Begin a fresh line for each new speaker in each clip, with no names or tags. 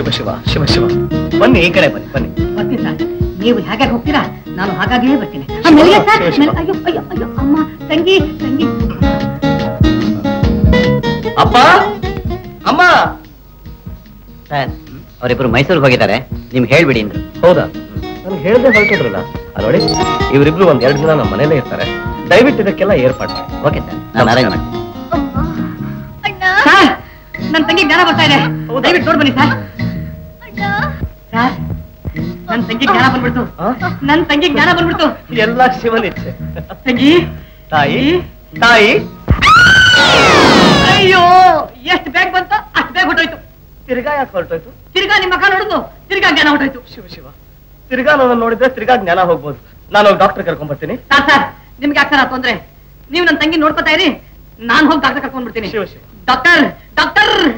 ಶಿವ ಶಿವ ಶಿವ ಶಿವ. ಬನ್ನಿ ಈ ಕಡೆ ಬನ್ನಿ ಬನ್ನಿ.
ಬರ್ತೀನಿ ಸರ್. ನೀವು ಹೇಗೆ ಹೋಗ್ತೀರಾ? ನಾನು ಹಾಗಾಗಿಯೇ ಬರ್ತೀನಿ. ಆ, ಸರ್,
ಶಿವ, ಶಿವ.
ಮೆಲ್ಲ- ಅಯ್ಯೋ ಅಯ್ಯೋ ಅಯ್ಯೋ ಅಮ್ಮ ತಂಗಿ ತಂಗಿ.
ಅಪ್ಪ! ಅಮ್ಮ!
ಸರ್ ಅವರಿಬ್ರು ಮೈಸೂರಿಗೆ ಹೋಗಿದ್ದಾರೆ. ನಿಮ್ಗೆ ಹೇಳ್ಬಿಡಿ ಅಂದ್ರು.
ಹೌದಾ? ನಾನು ಹೇಳ್ದೆ ಹೊರಟಿದ್ರಲ್ಲ. ಅಲ್ಲ ನೋಡಿ ಇವರಿಬ್ರು ಒಂದ್ ಎರಡು ದಿನ ನಮ್ಮ ಮನೇಲೇ ಇರ್ತಾರೆ. ದಯವಿಟ್ಟು ಇದಕ್ಕೆಲ್ಲ ಏರ್ಪಾಡು. ಮಾಡಿ
ಓಕೆ ಸರ್ ನಾನು ಅರೇಂಜ್ ಮಾಡ್ತೀನಿ
ಸರ್ ನನ್ನ ತಂಗಿ ಜ್ಞಾನ ಬರ್ತಾ ಇದೆ. ದಯವಿಟ್ಟು ನೋಡ್ಬನ್ನಿ ಸರ್. ನನ್ನ ತಂಗಿ ಜ್ಞಾನ ಬಂದ್ಬಿಡ್ತು. ನನ್ನ ತಂಗಿ ಜ್ಞಾನ ಬಂದ್ಬಿಡ್ತು.
ಎಲ್ಲ ಶಿವನಿಚ್ಛೆ
ತಂಗಿ?
ತಾಯಿ? ತಾಯಿ?
ಅಯ್ಯೋ ಎಷ್ಟು ಬೇಗ ಬಂತ ಅಷ್ಟು ಬೇಗ ಹೊಟ್ಟೋಯ್ತು
ತಿರ್ಗಾ ಯಾಕೆ ಹೊರಟೋಯ್ತು?
ತಿರ್ಗಾ ನಿಮ್ಮ ಮಕ್ಕ ನೋಡುದು ತಿರ್ಗಾ ಜ್ಞಾನ ಹೊಟ್ಟೋಯ್ತು
ಶಿವ ಶಿವ. ತಿರ್ಗಾ ನನ್ನ ನೋಡಿದ್ರೆ ತಿರ್ಗಾ ಜ್ಞಾನ ಹೋಗ್ಬೋದು. ನಾನು ಡಾಕ್ಟರ್ ಕರ್ಕೊಂಡ್ ಬರ್ತೀನಿ.
ಸರ್ ಸರ್ ನಿಮ್ಗೆ ಯಾಕೆ ತೊಂದ್ರೆ? ನೀವು ನನ್ನ ತಂಗಿ ನೋಡ್ಕೊತಾ ಇರಿ. ನಾನು ಹೋಗಿ ಡಾಕ್ಟರ್ ಕರ್ಕೊಂಡ್ ಬಿಡ್ತೀನಿ
ಶಿವ ಶಿವ.
ಡಾಕ್ಟರ್ ಡಾಕ್ಟ್ರೇ.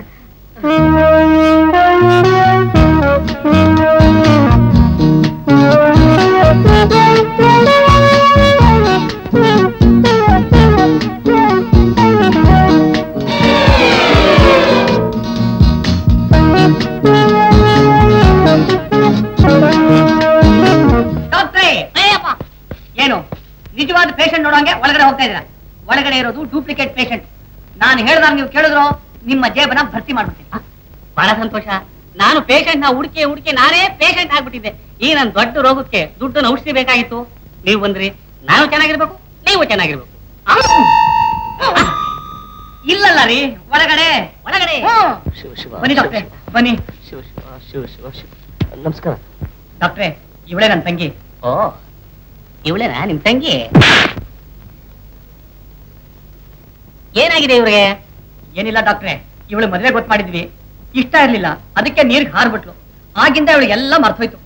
ನಿಜವಾದ ಪೇಷಂಟ್ ನೋಡೋಂಗೆ ಒಳಗಡೆ ಹೋಗ್ತಾ ಇದ್ದೀರಾ? ಒಳಗಡೆ ಇರೋದು ಡೂಪ್ಲಿಕೇಟ್ ಪೇಷಂಟ್ ನಾನು ಹೇಳ್ದಾಗ ನೀವು ಕೇಳಿದ್ರು ನಿಮ್ಮ ಜೇಬನ ಭರ್ತಿ ಮಾಡ್ಬಿಡ್ತೀನಿ. ಬಹಳ ಸಂತೋಷ. ನಾನು ಪೇಷಂಟ್ನ ಹುಡುಕಿ ಹುಡುಕಿ ನಾನೇ ಪೇಷಂಟ್ ಆಗ್ಬಿಟ್ಟಿದ್ದೆ. ಈ ನನ್ನ ದೊಡ್ಡ ರೋಗಕ್ಕೆ ದುಡ್ಡನ್ನು ಔಷಧಿ ಬೇಕಾಗಿತ್ತು. ನೀವು ಬಂದ್ರಿ. ನಾನು ಚೆನ್ನಾಗಿರ್ಬೇಕು ನೀವು ಚೆನ್ನಾಗಿರ್ಬೇಕು? ಇಲ್ಲಲ್ಲ ರೀ ಒಳಗಡೆ. ಒಳಗಡೆ.
ಶಿವ ಶಿವ
ಬನ್ನಿ ಡಾಕ್ಟ್ರೆ ಬನ್ನಿ.
ಶಿವ ಶಿವ ಶಿವ ಶಿವ. ಶಿವ ನಮಸ್ಕಾರ.
ಡಾಕ್ಟ್ರೆ ಇವಳೇ ನನ್ನ ತಂಗಿ.
ಓ ಇವಳೇನಾ ನಿಮ್ ತಂಗಿ? ಏನಾಗಿದೆ ಇವ್ರಿಗೆ?
ಏನಿಲ್ಲ ಡಾಕ್ಟ್ರೆ ಇವಳು ಮದುವೆ ಗೊತ್ತು ಮಾಡಿದ್ವಿ. ಇಷ್ಟ ಇರ್ಲಿಲ್ಲ ಅದಕ್ಕೆ ನೀರ್ಗೆ ಹಾರ್ಬಿಟ್ಲು. ಆಗಿಂದ ಇವಳಿಗೆಲ್ಲ ಮರ್ತೋಯ್ತು.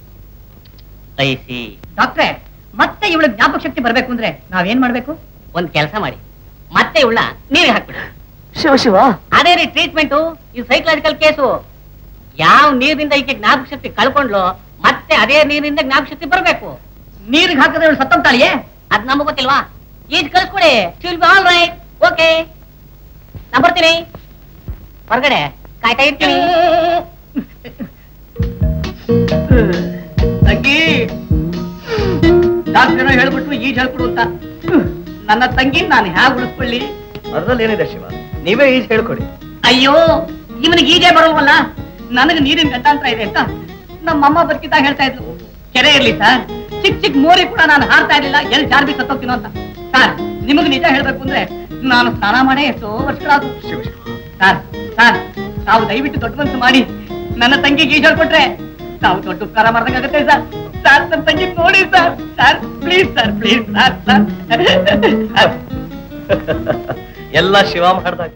ಐಸಿ
ಡಾಕ್ಟ್ರೆ ಮತ್ತೆ ಇವಳು ಜ್ಞಾಪಕ ಶಕ್ತಿ ಬರ್ಬೇಕು ಅಂದ್ರೆ ನಾವೇನ್ ಮಾಡ್ಬೇಕು?
ಒಂದ್ ಕೆಲಸ ಮಾಡಿ. ಮತ್ತೆ ಇವಳ ನೀರಿಗೆ ಹಾಕ್ಬಿಡ.
ಶಿವ ಶಿವ.
ಅದೇ ರೀ ಟ್ರೀಟ್ಮೆಂಟು ಇದು ಸೈಕಲಾಜಿಕಲ್ ಕೇಸು ಯಾವ ನೀರಿನಿಂದ ಈಕೆ ಜ್ಞಾಪಕ ಶಕ್ತಿ ಕಳ್ಕೊಂಡ್ಲು ಮತ್ತೆ ಅದೇ ನೀರಿನಿಂದ ಜ್ಞಾಪಕ ಶಕ್ತಿ ಬರ್ಬೇಕು.
ನೀರಿಗೆ ಹಾಕಿದ್ರೆ ಇವಳು ಸತ್ತಂತಾಳಿಯೇ
ಅದ್ ನಮಗ್ ಗೊತ್ತಿಲ್ವಾ? ಈಜ್ ಕಳ್ಸ್ಕೊಡಿ ಶಿಲ್ ಬಿ ಆಲ್ ರೈಟ್ ಓಕೆ ನಾ ಬರ್ತೀನಿ. ಹೊರಗಡೆ. ಕಾಯ್ತಾ ಇರ್ತೀನಿ.
ತಂಗಿ ಡಾಕ್ಟರ್ ಹೇಳ್ಬಿಟ್ರು ಈಜ್ ಹೇಳ್ಕೊಡು ಅಂತ. ನನ್ನ ತಂಗಿ ನಾನು ಹ್ಯಾಗ್ ಉಳಿಸ್ಕೊಳ್ಳಿ?
ಅದ್ರಲ್ಲಿ ಏನಿದೆ ಶಿವ? ನೀವೇ ಈಜ್ ಹೇಳ್ಕೊಡಿ.
ಅಯ್ಯೋ ಇವನಿಗೆ ಈಜೇ ಬರೋಲ್ವಲ್ಲ? ನನಗೆ ನೀರಿನ ಗಂಟಾಂತರ ಇದೆ ಅಂತ ನಮ್ಮಮ್ಮ ಬರ್ಕಿದ್ದಾಗ ಹೇಳ್ತಾ ಇದ್ರು. ಕೆರೆ ಇರ್ಲಿ ಸರ್. ಚಿಕ್ಕ ಚಿಕ್ಕ ಮೋರಿ ಕೂಡ ನಾನು ಹಾರ್ತಾ ಇರಲಿಲ್ಲ. ಎಲ್ಲಿ ಜಾರ್ಬಿ ಸತ್ತೋಗ್ತೀನೋ ಅಂತ. ಸರ್, ನಿಮಗೆ ನಿಜ ಹೇಳ್ಬೇಕು ಅಂದ್ರೆ ನಾನು ಸ್ನಾನ ಮಾಡೇ ಎಷ್ಟೋ ವರ್ಷಗಳಾದ್ರು ಸರ್ ಸರ್, ತಾವು ದಯವಿಟ್ಟು ದೊಡ್ಡ ಮನಸ್ಸು ಮಾಡಿ ನನ್ನ ತಂಗಿಗೆ ಈಜ್ ಹೇಳ್ಕೊಟ್ರೆ ತಾವು ದೊಡ್ಡ ಉಪಕಾರ ಮಾಡ್ದಂಗಾಗತ್ತೆ ಸರ್. ಸರ್ ನನ್ನ ತಂಗಿ ನೋಡಿ sir. Sir please sir please sir sir.
ಎಲ್ಲ ಶಿವ ಮಾಡ್ದಾಗ